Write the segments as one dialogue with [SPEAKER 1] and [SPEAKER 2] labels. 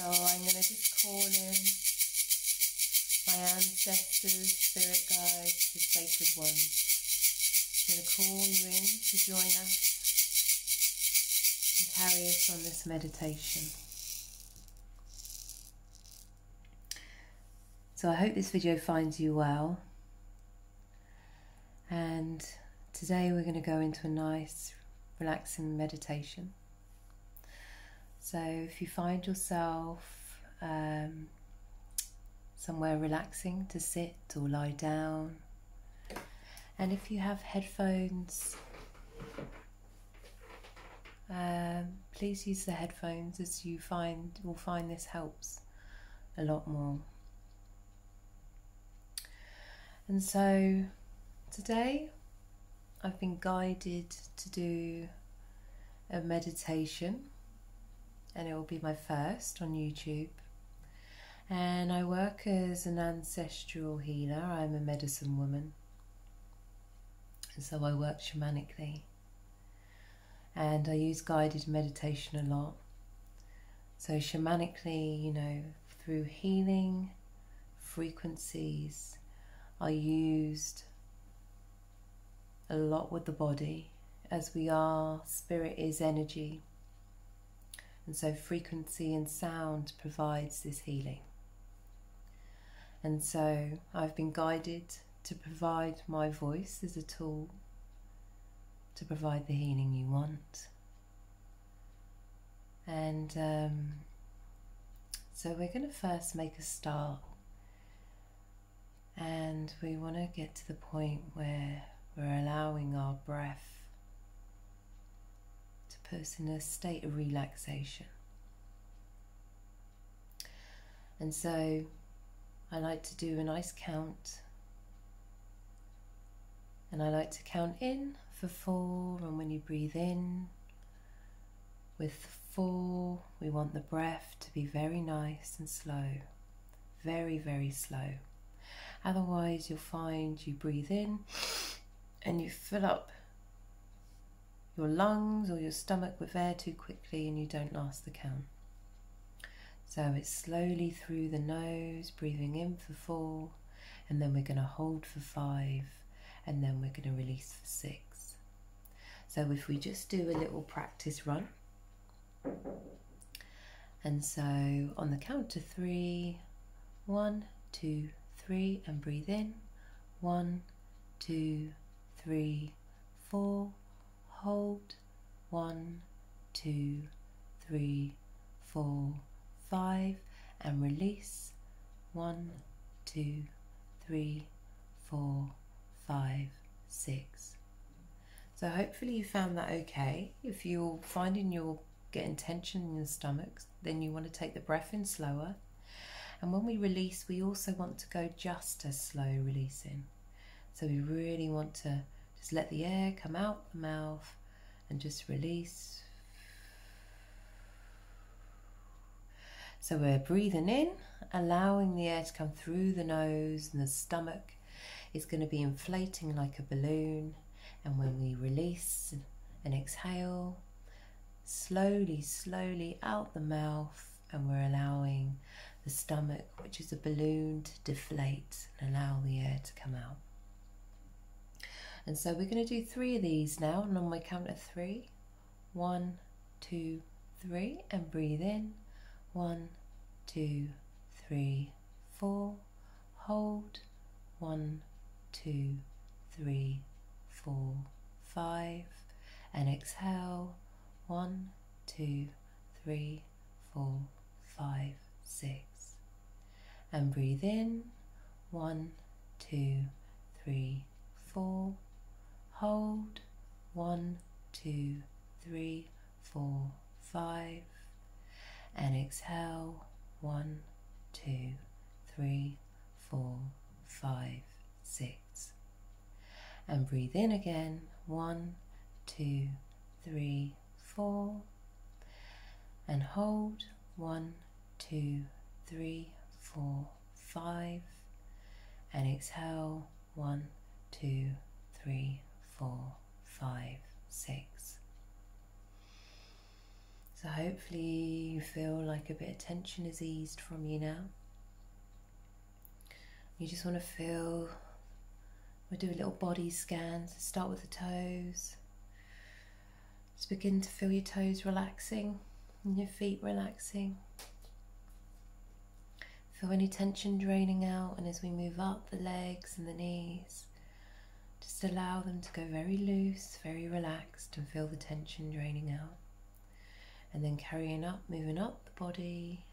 [SPEAKER 1] So I'm going to just call in my ancestors, spirit guides, the sacred ones. I'm going to call you in to join us and carry us on this meditation. So I hope this video finds you well. And today we're going to go into a nice, relaxing meditation. So if you find yourself um, somewhere relaxing to sit or lie down, and if you have headphones, um, please use the headphones as you find will find this helps a lot more. And so today I've been guided to do a meditation and it will be my first on YouTube. And I work as an ancestral healer, I'm a medicine woman. And so I work shamanically. And I use guided meditation a lot. So, shamanically, you know, through healing frequencies, I used a lot with the body as we are, spirit is energy. And so frequency and sound provides this healing. And so I've been guided to provide my voice as a tool to provide the healing you want. And um, so we're going to first make a start. And we want to get to the point where we're allowing our breath us in a state of relaxation. And so I like to do a nice count. And I like to count in for four, and when you breathe in, with four, we want the breath to be very nice and slow, very, very slow. Otherwise, you'll find you breathe in and you fill up your lungs or your stomach with air too quickly and you don't last the count. So it's slowly through the nose, breathing in for four, and then we're going to hold for five, and then we're going to release for six. So if we just do a little practice run, and so on the count to three, one, two, three, and breathe in, one, two, three, four, hold one, two, three, four, five, and release one, two, three, four, five, six. So hopefully you found that okay. If you're finding you're getting tension in your stomach, then you want to take the breath in slower. And when we release, we also want to go just as slow releasing. So we really want to just let the air come out the mouth and just release. So we're breathing in, allowing the air to come through the nose and the stomach is going to be inflating like a balloon. And when we release and exhale, slowly, slowly out the mouth, and we're allowing the stomach, which is a balloon, to deflate and allow the air to come out. And so we're going to do three of these now, and on my count of three, one, two, three, and breathe in, one, two, three, four, hold, one, two, three, four, five, and exhale, one, two, three, four, five, six, and breathe in, one, two, three, four, hold. One, two, three, four, five, and exhale. One, two, three, four, five, six, and breathe in again. One, two, three, four, and hold. One, two, three, four, five, and exhale. One, two, three, four, five, six. So hopefully you feel like a bit of tension is eased from you now. You just want to feel, we'll do a little body scan. So start with the toes. Just begin to feel your toes relaxing and your feet relaxing. Feel any tension draining out, and as we move up the legs and the knees, just allow them to go very loose, very relaxed, and feel the tension draining out. And then carrying up, moving up the body.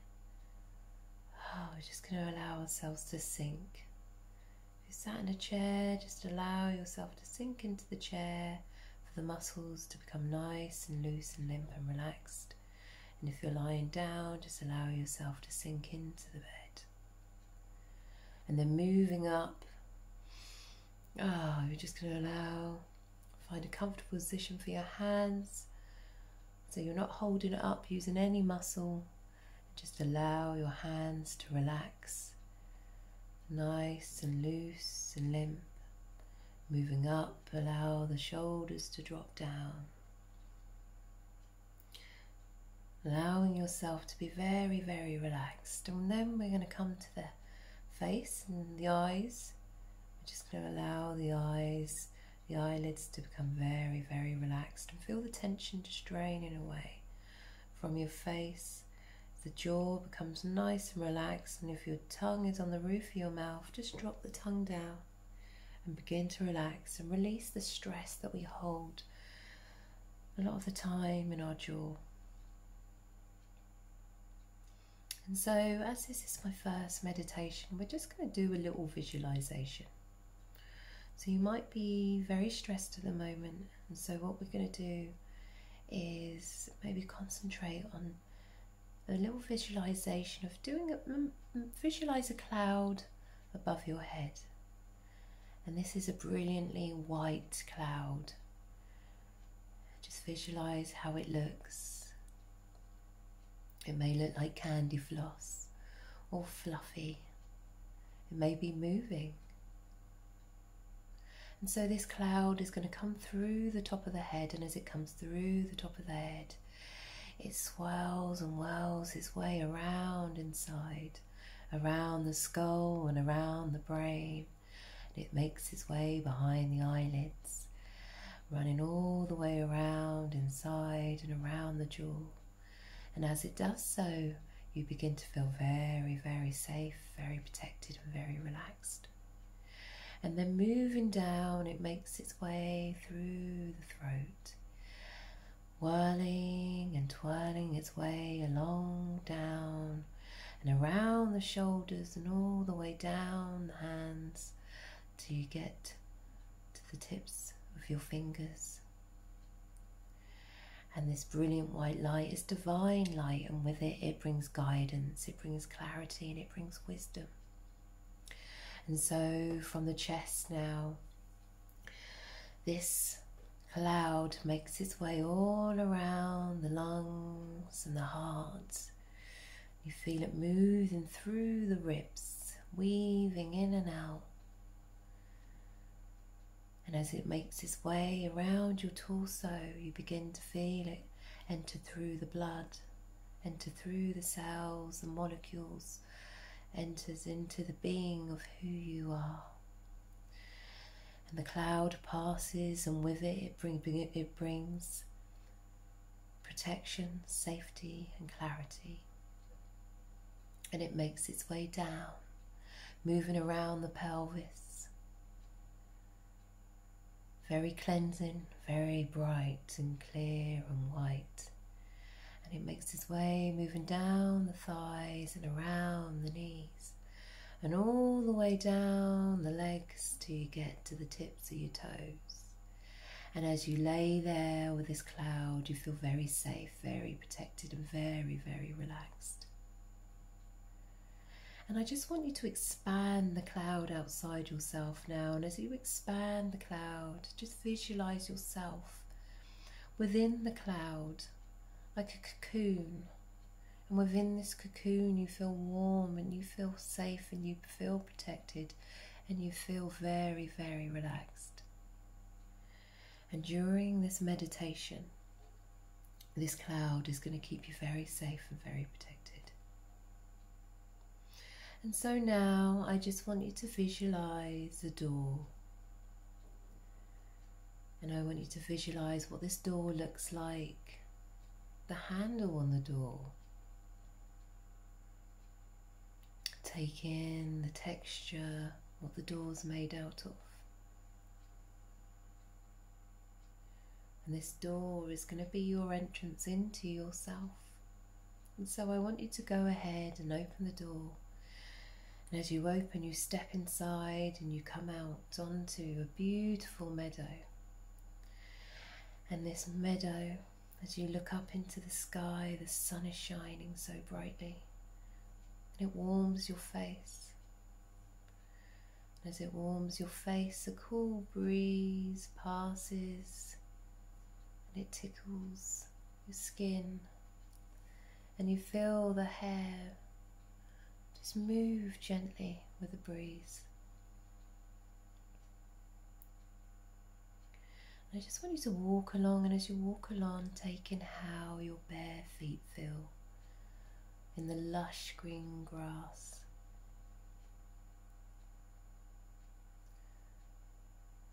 [SPEAKER 1] Oh, we're just going to allow ourselves to sink. If you sat in a chair, just allow yourself to sink into the chair for the muscles to become nice and loose and limp and relaxed. And if you're lying down, just allow yourself to sink into the bed and then moving up. Ah, oh, you're just going to allow, find a comfortable position for your hands. So you're not holding it up using any muscle. Just allow your hands to relax, nice and loose and limp. Moving up, allow the shoulders to drop down. Allowing yourself to be very, very relaxed. And then we're going to come to the face and the eyes. Just going to allow the eyes, the eyelids to become very, very relaxed and feel the tension just draining away from your face. The jaw becomes nice and relaxed, and if your tongue is on the roof of your mouth, just drop the tongue down and begin to relax and release the stress that we hold a lot of the time in our jaw. And so, as this is my first meditation, we're just going to do a little visualization. So, you might be very stressed at the moment, and so, what we're going to do is maybe concentrate on a little visualization of doing a visualize a cloud above your head. And this is a brilliantly white cloud. Just visualize how it looks it may look like candy floss or fluffy. It may be moving. And so this cloud is going to come through the top of the head, and as it comes through the top of the head, it swells and wells its way around inside, around the skull and around the brain. And it makes its way behind the eyelids, running all the way around inside and around the jaw. And as it does so, you begin to feel very, very safe, very protected, and very relaxed. And then moving down, it makes its way through the throat, whirling and twirling its way along down and around the shoulders and all the way down the hands till you get to the tips of your fingers and this brilliant white light is divine light, and with it, it brings guidance, it brings clarity, and it brings wisdom. And so, from the chest now, this cloud makes its way all around the lungs and the heart. You feel it moving through the ribs, weaving in and out. And as it makes its way around your torso, you begin to feel it enter through the blood, enter through the cells and molecules, enters into the being of who you are. And the cloud passes, and with it, it, bring, it brings protection, safety, and clarity. And it makes its way down, moving around the pelvis very cleansing, very bright and clear and white. And it makes its way moving down the thighs and around the knees and all the way down the legs till you get to the tips of your toes. And as you lay there with this cloud, you feel very safe, very protected, and very, very relaxed. And I just want you to expand the cloud outside yourself now. And as you expand the cloud, just visualize yourself within the cloud like a cocoon. And within this cocoon, you feel warm and you feel safe and you feel protected and you feel very, very relaxed. And during this meditation, This cloud is going to keep you very safe and very protected. And so now I just want you to visualize the door. And I want you to visualize what this door looks like, the handle on the door. Take in the texture, what the door's made out of. And this door is going to be your entrance into yourself. And so I want you to go ahead and open the door. And as you open, you step inside and you come out onto a beautiful meadow. And this meadow, as you look up into the sky, the sun is shining so brightly. And it warms your face. As it warms your face, a cool breeze passes and it tickles your skin. And you feel the hair just move gently with the breeze. And I just want you to walk along, and as you walk along, take in how your bare feet feel in the lush green grass.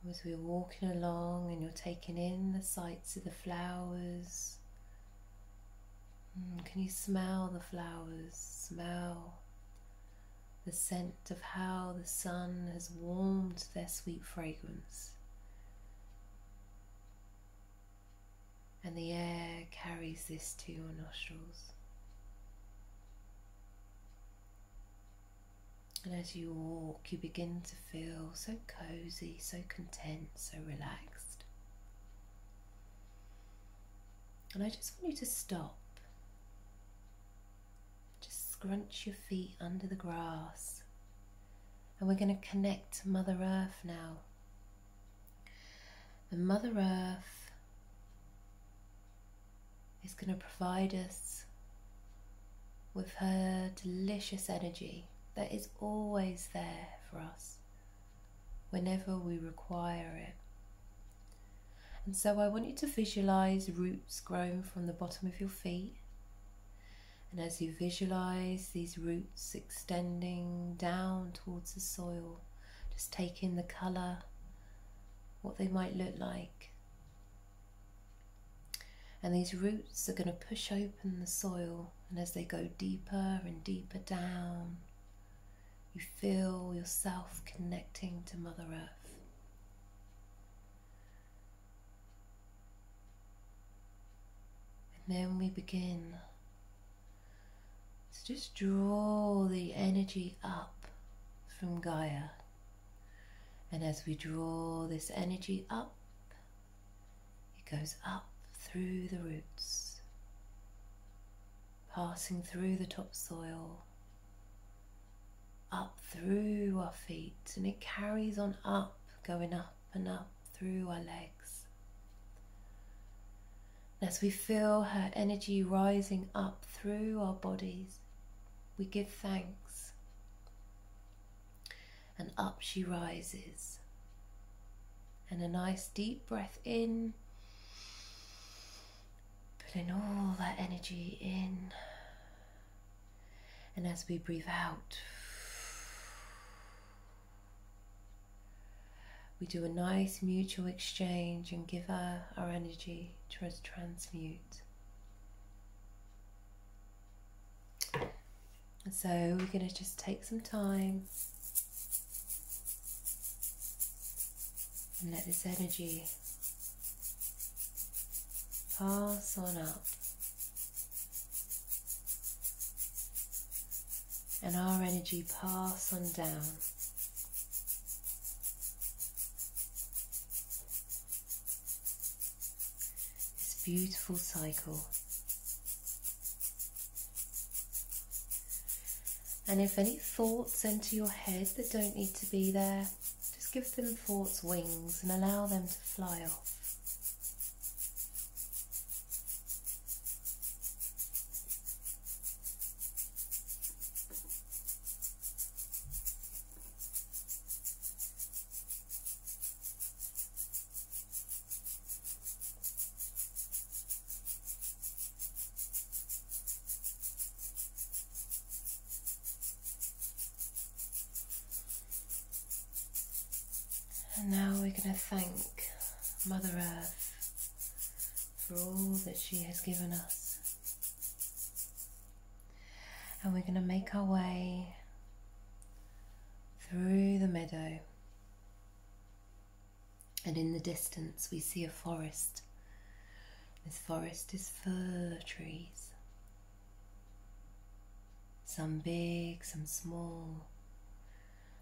[SPEAKER 1] As we're walking along and you're taking in the sights of the flowers, mm, can you smell the flowers? Smell the scent of how the sun has warmed their sweet fragrance. And the air carries this to your nostrils. And as you walk, you begin to feel so cozy, so content, so relaxed. And I just want you to stop. Just scrunch your feet under the grass. And we're going to connect to Mother Earth now. And Mother Earth is going to provide us with her delicious energy that is always there for us whenever we require it. And so I want you to visualize roots growing from the bottom of your feet. And as you visualize these roots extending down towards the soil, just take in the color, what they might look like. And these roots are going to push open the soil, and as they go deeper and deeper down, you feel yourself connecting to Mother Earth. And then we begin to just draw the energy up from Gaia. And as we draw this energy up, it goes up through the roots, passing through the topsoil up through our feet and it carries on up, going up and up through our legs. And As we feel her energy rising up through our bodies, we give thanks. And up she rises. And a nice deep breath in, pulling all that energy in. And as we breathe out, we do a nice mutual exchange and give our, our energy to transmute. so we're going to just take some time and let this energy pass on up. And our energy pass on down. This beautiful cycle. And if any thoughts enter your head that don't need to be there, just give them thoughts wings and allow them to fly off. And now we're going to thank Mother Earth for all that she has given us. And we're going to make our way through the meadow. And in the distance, we see a forest. This forest is fir trees. Some big, some small.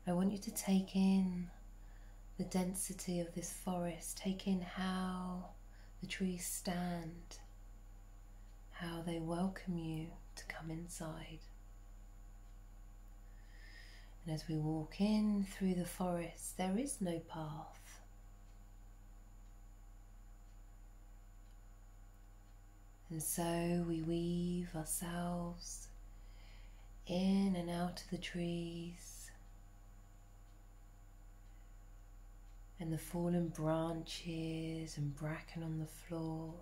[SPEAKER 1] I want you to take in the density of this forest, take in how the trees stand, how they welcome you to come inside. And as we walk in through the forest, there is no path. And so we weave ourselves in and out of the trees and the fallen branches and bracken on the floor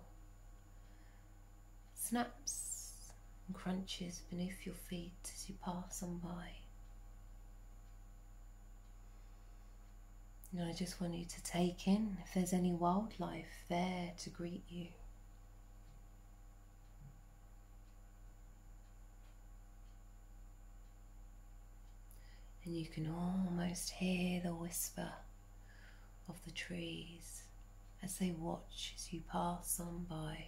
[SPEAKER 1] snaps and crunches beneath your feet as you pass on by. And I just want you to take in if there's any wildlife there to greet you. And you can almost hear the whisper of the trees as they watch as you pass on by.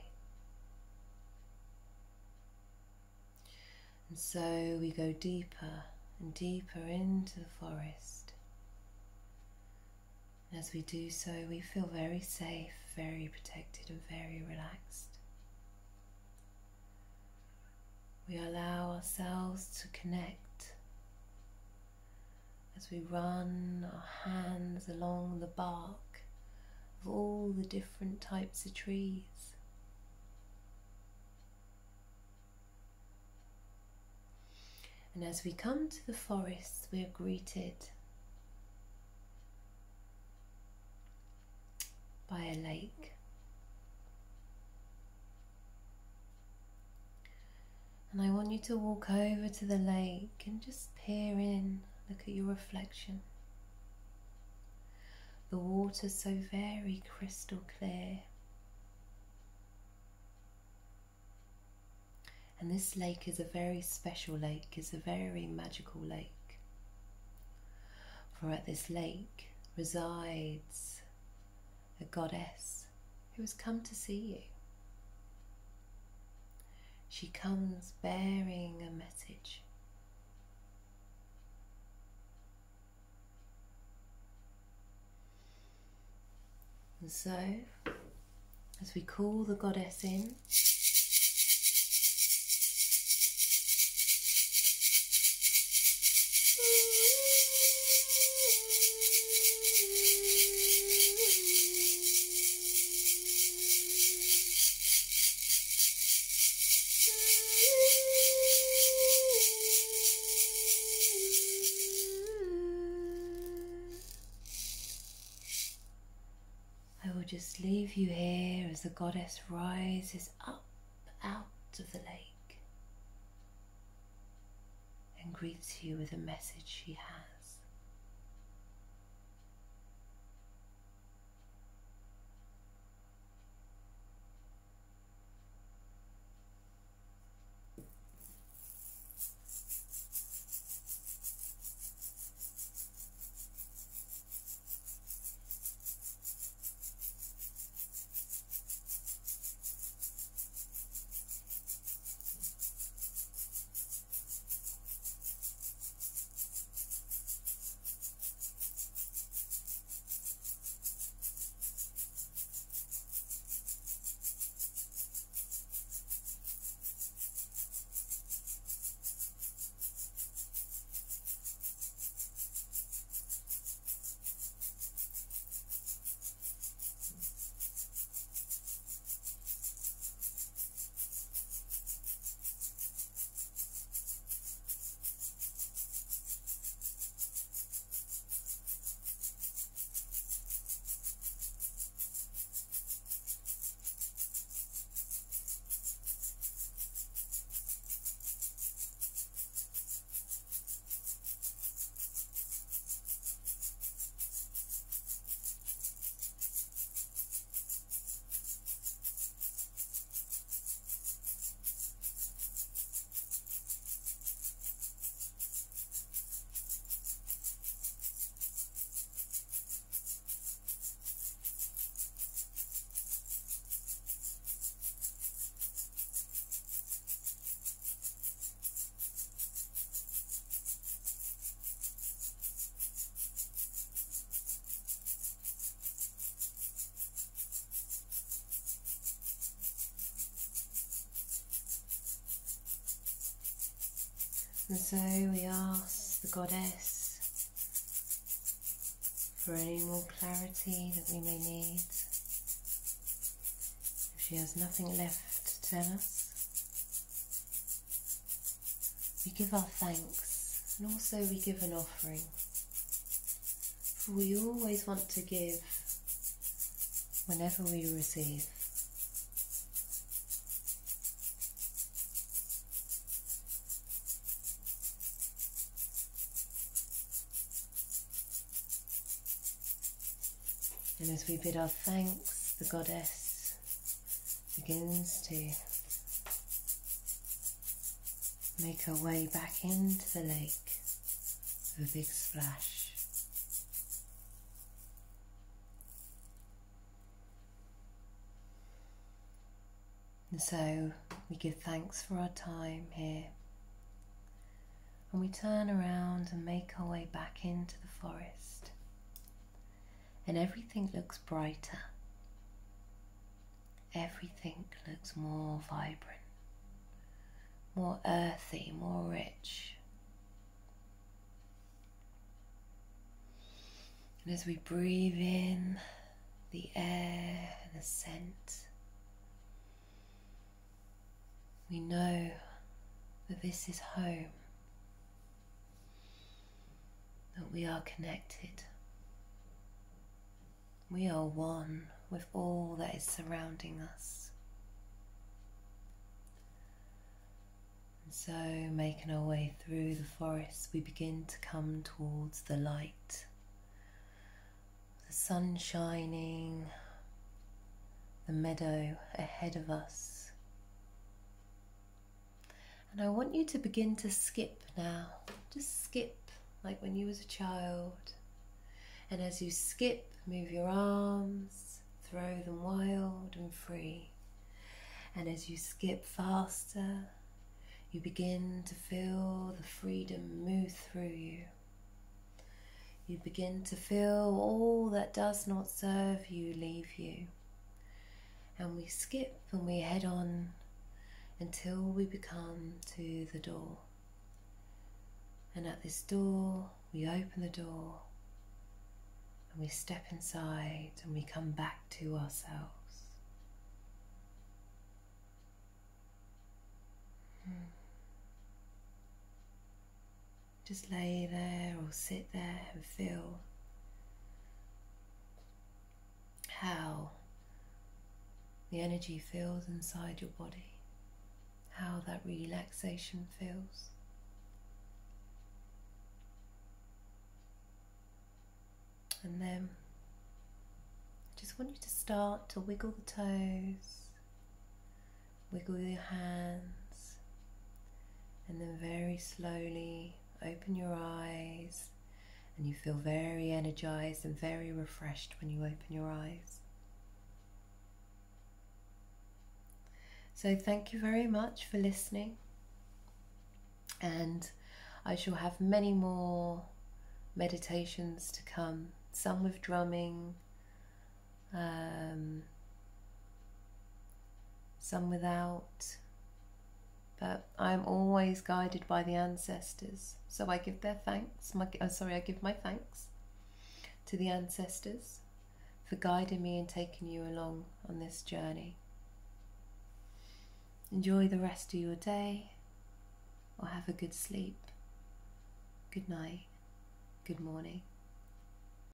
[SPEAKER 1] And so we go deeper and deeper into the forest. As we do so, we feel very safe, very protected, and very relaxed. We allow ourselves to connect as we run our hands along the bark of all the different types of trees. And as we come to the forest, we are greeted by a lake. And I want you to walk over to the lake and just peer in, look at your reflection. The water's so very crystal clear. And this lake is a very special lake, it's a very magical lake. For at this lake resides a goddess who has come to see you. She comes bearing a message. And so, as we call the goddess in, just leave you here as the goddess rises up out of the lake and greets you with a message she has. And so we ask the goddess for any more clarity that we may need. If she has nothing left to tell us, we give our thanks and also we give an offering. For we always want to give whenever we receive. And as we bid our thanks, the goddess begins to make her way back into the lake with a big splash. And so we give thanks for our time here. And we turn around and make our way back into the forest. And everything looks brighter. Everything looks more vibrant, more earthy, more rich. And as we breathe in the air and the scent, we know that this is home, that we are connected. We are one with all that is surrounding us. And so, making our way through the forest, we begin to come towards the light. The sun shining, the meadow ahead of us. And I want you to begin to skip now. Just skip like when you was a child. And as you skip, move your arms, throw them wild and free. And as you skip faster, you begin to feel the freedom move through you. You begin to feel all that does not serve you leave you. And we skip and we head on until we become to the door. And at this door, we open the door and we step inside and we come back to ourselves. Hmm. Just lay there or sit there and feel how the energy feels inside your body, how that relaxation feels. And then I just want you to start to wiggle the toes, wiggle your hands, and then very slowly open your eyes. And you feel very energized and very refreshed when you open your eyes. So, thank you very much for listening. And I shall have many more meditations to come some with drumming, um, some without. But I'm always guided by the ancestors, so I give their thanks. My, oh, sorry, I give my thanks to the ancestors for guiding me and taking you along on this journey. Enjoy the rest of your day or have a good sleep. Good night. Good morning.